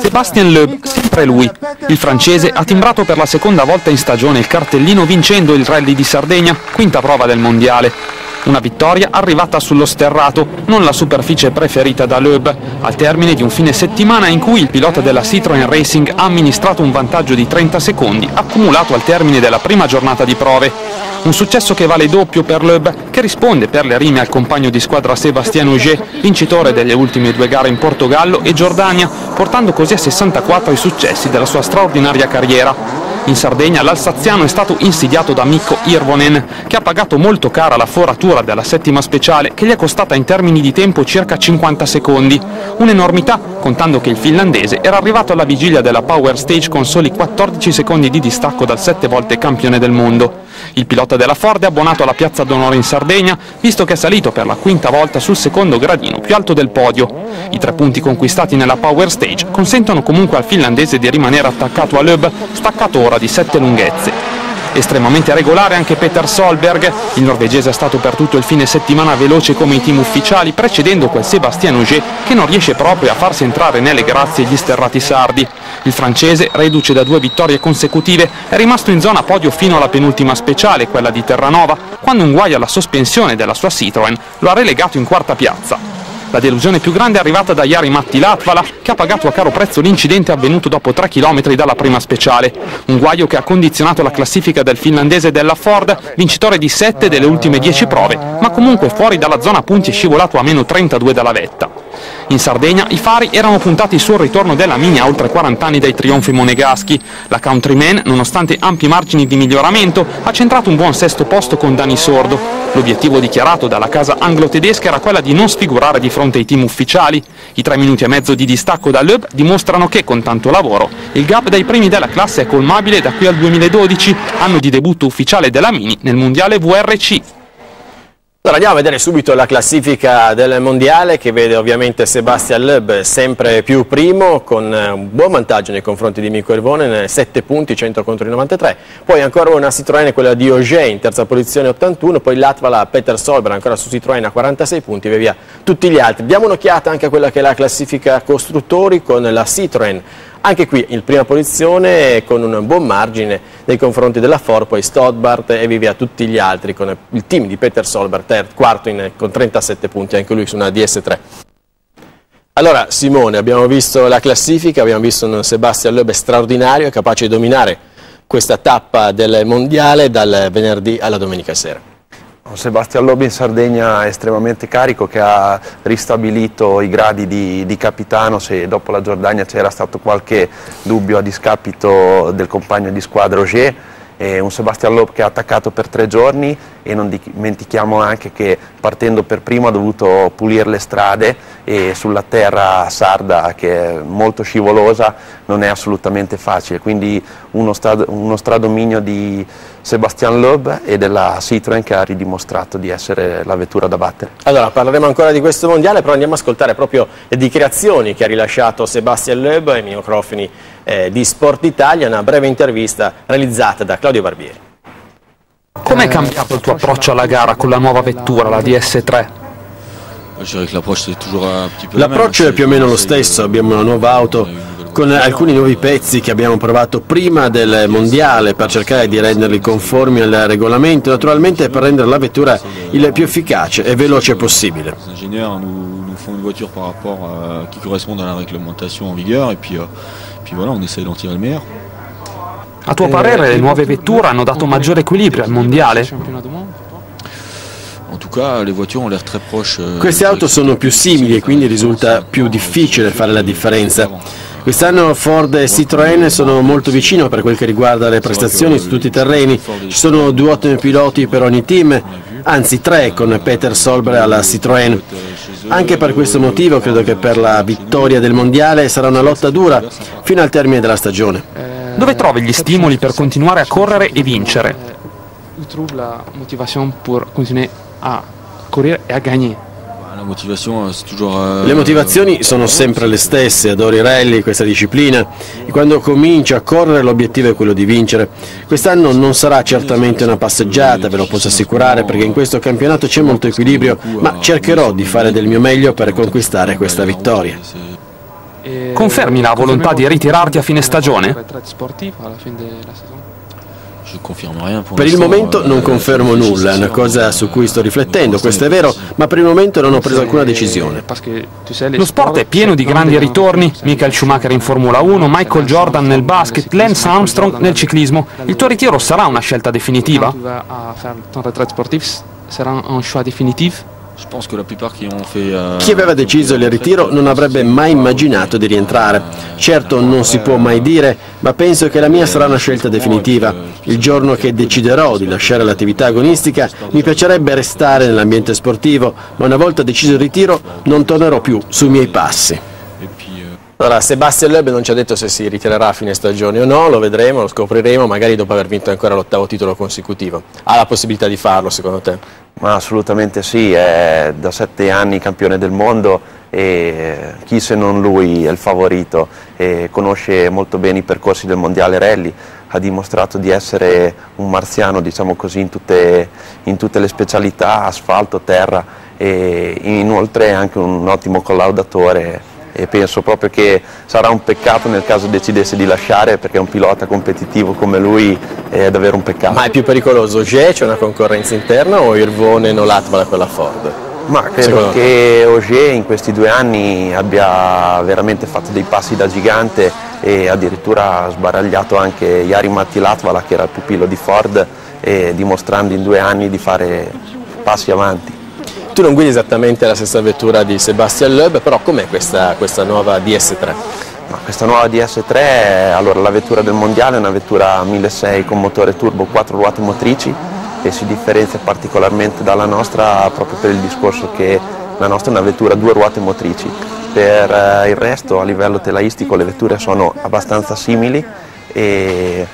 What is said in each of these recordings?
Sébastien Loeb, sempre lui. Il francese ha timbrato per la seconda volta in stagione il cartellino vincendo il rally di Sardegna, quinta prova del mondiale. Una vittoria arrivata sullo sterrato, non la superficie preferita da Loeb, al termine di un fine settimana in cui il pilota della Citroën Racing ha amministrato un vantaggio di 30 secondi accumulato al termine della prima giornata di prove. Un successo che vale doppio per Loeb, che risponde per le rime al compagno di squadra Sébastien Auger, vincitore delle ultime due gare in Portogallo e Giordania, portando così a 64 i successi della sua straordinaria carriera. In Sardegna l'alsaziano è stato insidiato da Mikko Irvonen, che ha pagato molto cara la foratura della settima speciale, che gli è costata in termini di tempo circa 50 secondi. Un'enormità, contando che il finlandese era arrivato alla vigilia della Power Stage con soli 14 secondi di distacco dal sette volte campione del mondo. Il pilota della Ford è abbonato alla piazza d'onore in Sardegna, visto che è salito per la quinta volta sul secondo gradino più alto del podio. I tre punti conquistati nella Power Stage consentono comunque al finlandese di rimanere attaccato a Loeb, staccato ora di sette lunghezze. Estremamente regolare anche Peter Solberg, il norvegese è stato per tutto il fine settimana veloce come i team ufficiali, precedendo quel Sébastien Auger che non riesce proprio a farsi entrare nelle grazie gli sterrati sardi. Il francese, reduce da due vittorie consecutive, è rimasto in zona podio fino alla penultima speciale, quella di Terranova, quando un guaio alla sospensione della sua Citroën lo ha relegato in quarta piazza. La delusione più grande è arrivata da Jari Matti Latvala, che ha pagato a caro prezzo l'incidente avvenuto dopo 3 km dalla prima speciale. Un guaio che ha condizionato la classifica del finlandese della Ford, vincitore di 7 delle ultime 10 prove, ma comunque fuori dalla zona punti è scivolato a meno 32 dalla vetta. In Sardegna i fari erano puntati sul ritorno della Mini a oltre 40 anni dai trionfi monegaschi. La Countryman, nonostante ampi margini di miglioramento, ha centrato un buon sesto posto con Dani Sordo. L'obiettivo dichiarato dalla casa anglo-tedesca era quella di non sfigurare di fronte ai team ufficiali. I tre minuti e mezzo di distacco da Loeb dimostrano che, con tanto lavoro, il gap dai primi della classe è colmabile da qui al 2012, anno di debutto ufficiale della Mini nel mondiale VRC. Allora andiamo a vedere subito la classifica del mondiale che vede ovviamente Sebastian Loeb sempre più primo con eh, un buon vantaggio nei confronti di Mikko Ervonen, 7 punti, 100 contro i 93, poi ancora una Citroën, quella di Auger in terza posizione 81, poi Latvala Peter Solberg ancora su Citroën a 46 punti e via via tutti gli altri. Diamo un'occhiata anche a quella che è la classifica costruttori con la Citroën anche qui in prima posizione con un buon margine nei confronti della Ford, poi Stodbart e via tutti gli altri con il team di Peter Solbert, quarto in, con 37 punti, anche lui su una DS3. Allora Simone, abbiamo visto la classifica, abbiamo visto un Sebastian Loeb straordinario, capace di dominare questa tappa del mondiale dal venerdì alla domenica sera. Sebastian Lobi in Sardegna è estremamente carico che ha ristabilito i gradi di, di capitano se dopo la Giordania c'era stato qualche dubbio a discapito del compagno di squadra Auger un Sebastian Loeb che ha attaccato per tre giorni e non dimentichiamo anche che partendo per primo ha dovuto pulire le strade e sulla terra sarda che è molto scivolosa non è assolutamente facile, quindi uno, strad uno stradominio di Sebastian Loeb e della Citroën che ha ridimostrato di essere la vettura da battere. Allora parleremo ancora di questo mondiale, però andiamo a ascoltare proprio le dichiarazioni che ha rilasciato Sebastian Loeb ai microfoni eh, di Sport Italia, una breve intervista realizzata da Claudio Barbieri. Com'è cambiato il tuo approccio alla gara con la nuova vettura, la DS3? L'approccio è più o meno lo stesso, abbiamo una nuova auto con alcuni nuovi pezzi che abbiamo provato prima del mondiale per cercare di renderli conformi al regolamento, naturalmente per rendere la vettura il più efficace e veloce possibile. font une voiture par rapport à, qui correspondent à la réglementation en vigueur et puis, euh, voilà, on essaie d'en tirer le meilleur. A tuo parere le nuove vetture hanno dato maggiore equilibrio al mondiale? Euh, Queste auto sono più simili e quindi risulta più difficile fare la differenza. Quest'anno Ford e Citroën sono molto vicino per quel che riguarda le prestazioni su tutti i terreni. Ci sono due ottimi piloti per ogni team, anzi tre con Peter Solbre alla Citroën. Anche per questo motivo credo che per la vittoria del mondiale sarà una lotta dura fino al termine della stagione. Dove trovi gli stimoli per continuare a correre e vincere? Trovo la motivazione per continuare a correre e a gagnare. Euh, le motivazioni sono sempre le stesse, adoro i rally, questa disciplina e quando comincio a correre l'obiettivo è quello di vincere. Quest'anno non sarà certamente una passeggiata, ve lo posso assicurare, perché in questo campionato c'è molto equilibrio, ma cercherò di fare del mio meglio per conquistare questa vittoria. Confermi la volontà di ritirarti a fine stagione? Per il momento non confermo nulla, è una cosa su cui sto riflettendo, questo è vero, ma per il momento non ho preso alcuna decisione. Lo sport è pieno di grandi ritorni, Michael Schumacher in Formula 1, Michael Jordan nel basket, Lance Armstrong nel ciclismo. Il tuo ritiro sarà una scelta definitiva? Sarà un choix définitif euh, Chi aveva deciso il ritiro non avrebbe mai immaginato di rientrare. Certo non si può mai dire, ma penso che la mia sarà una scelta definitiva. Il giorno che deciderò di lasciare l'attività agonistica mi piacerebbe restare nell'ambiente sportivo, ma una volta deciso il ritiro non tornerò più sui miei passi. Allora, Sebastian Loeb non ci ha detto se si ritirerà a fine stagione o no, lo vedremo, lo scopriremo, magari dopo aver vinto ancora l'ottavo titolo consecutivo. Ha la possibilità di farlo secondo te? Ma assolutamente sì, è da sette anni campione del mondo e chi se non lui è il favorito e conosce molto bene i percorsi del mondiale rally, ha dimostrato di essere un marziano diciamo così, in, tutte, in tutte le specialità, asfalto, terra e inoltre è anche un ottimo collaudatore e penso proprio che sarà un peccato nel caso decidesse di lasciare perché un pilota competitivo come lui è davvero un peccato. Ma è più pericoloso Ogier, c'è una concorrenza interna o Irvone o Latvala con la Ford? Ma credo che Ogier in questi due anni abbia veramente fatto dei passi da gigante e addirittura ha sbaragliato anche Yari Matti Latvala che era il pupillo di Ford dimostrando in due anni di fare passi avanti. Tu non guidi esattamente la stessa vettura di Sebastian Loeb, però com'è questa, questa nuova DS3? Ma questa nuova DS3, allora la vettura del mondiale è una vettura 1600 con motore turbo 4 ruote motrici e si differenzia particolarmente dalla nostra proprio per il discorso che la nostra è una vettura a due ruote motrici. Per eh, il resto a livello telaistico le vetture sono abbastanza simili e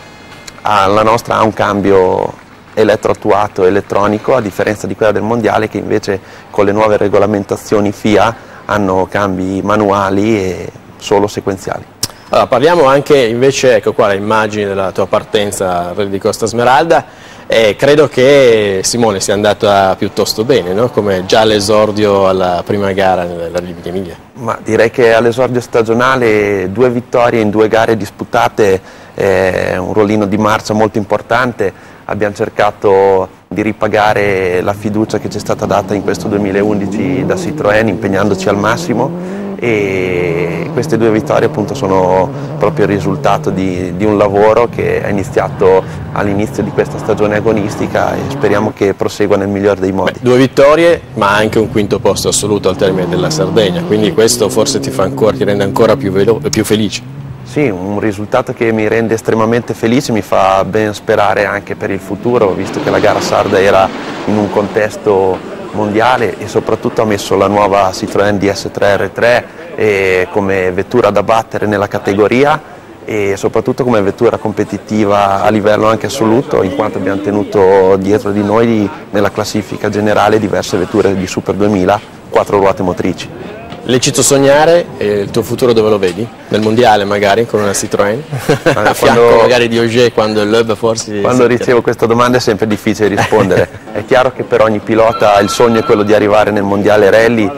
la nostra ha un cambio elettroattuato elettronico a differenza di quella del mondiale che invece con le nuove regolamentazioni FIA hanno cambi manuali e solo sequenziali. Allora, parliamo anche invece, ecco qua le immagini della tua partenza al di Costa Smeralda e credo che Simone sia andata piuttosto bene, no? come già all'esordio alla prima gara nella Rally di Emilia. Ma direi che all'esordio stagionale due vittorie in due gare disputate, eh, un rollino di marcia molto importante, abbiamo cercato di ripagare la fiducia che ci è stata data in questo 2011 da Citroën impegnandoci al massimo e queste due vittorie appunto sono proprio il risultato di, di un lavoro che è iniziato all'inizio di questa stagione agonistica e speriamo che prosegua nel miglior dei modi. Beh, due vittorie ma anche un quinto posto assoluto al termine della Sardegna, quindi questo forse ti, ancora, ti rende ancora più, più felice. Sì, un risultato che mi rende estremamente felice, mi fa ben sperare anche per il futuro, visto che la gara sarda era in un contesto mondiale e soprattutto ha messo la nuova Citroën DS3 R3 come vettura da battere nella categoria e soprattutto come vettura competitiva a livello anche assoluto in quanto abbiamo tenuto dietro di noi nella classifica generale diverse vetture di Super 2000, quattro ruote motrici. Lecito sognare, e il tuo futuro dove lo vedi? Nel mondiale magari con una Citroën? a fianco quando, magari di Auger quando il Loeb forse... Quando ricevo questa domanda è sempre difficile rispondere. è chiaro che per ogni pilota il sogno è quello di arrivare nel mondiale rally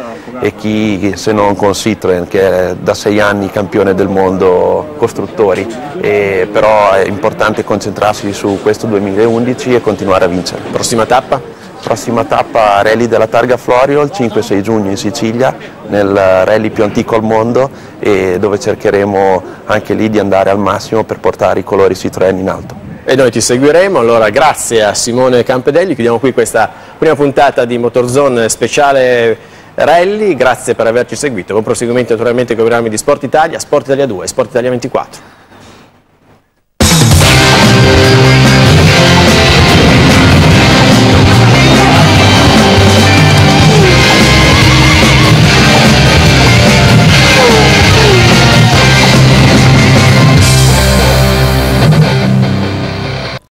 e chi se non con Citroën che è da sei anni campione del mondo costruttori, e però è importante concentrarsi su questo 2011 e continuare a vincere. Prossima tappa? Prossima tappa rally della Targa Florio il 5-6 giugno in Sicilia, nel rally più antico al mondo e dove cercheremo anche lì di andare al massimo per portare i colori Citroën in alto. E noi ti seguiremo, allora grazie a Simone Campedelli, chiudiamo qui questa prima puntata di Motorzone speciale rally, grazie per averci seguito, buon proseguimento naturalmente con i programmi di Sport Italia, Sport Italia 2 e Sport Italia 24.